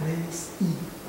3 y.